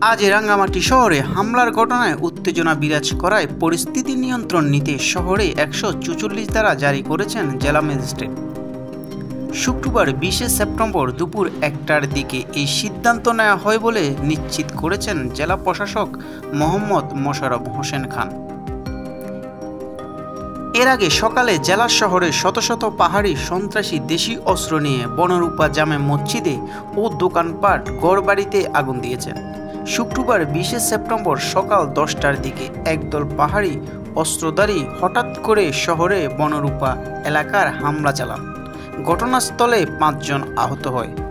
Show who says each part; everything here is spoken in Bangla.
Speaker 1: আজ রাঙ্গামাটি শহরে হামলার ঘটনায় উত্তেজনা বিরাজ করায় পরিস্থিতি নিয়ন্ত্রণ নিতে শহরে একশো চুচল্লিশ দ্বারা জারি করেছেন জেলা ম্যাজিস্ট্রেট। শুক্রবার বিশে সেপ্টেম্বর দুপুর একটার দিকে এই সিদ্ধান্ত নেওয়া হয় বলে নিশ্চিত করেছেন জেলা প্রশাসক মোহাম্মদ মোশাররফ হোসেন খান। এর আগে সকালে জেলা শহরে শত শত পাহাড়ি সন্ত্রাসী দেশি অস্ত্র নিয়ে বনরূপা জামে মসজিদে ও দোকানপাট গড়বাড়িতে আগুন দিয়েছেন। শুক্রবার বিশে সেপ্টেম্বর সকাল দশটার দিকে একদল পাহাড়ি অস্ত্রধারী হঠাৎ করে শহরে বনরূপা এলাকার হামলা চালান। ঘটনাস্থলে পাঁচজন আহত হয়।